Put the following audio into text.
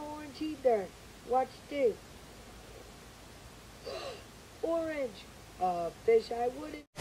Orange there. Watch this. Orange. Uh, fish I wouldn't.